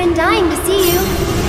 been dying to see you.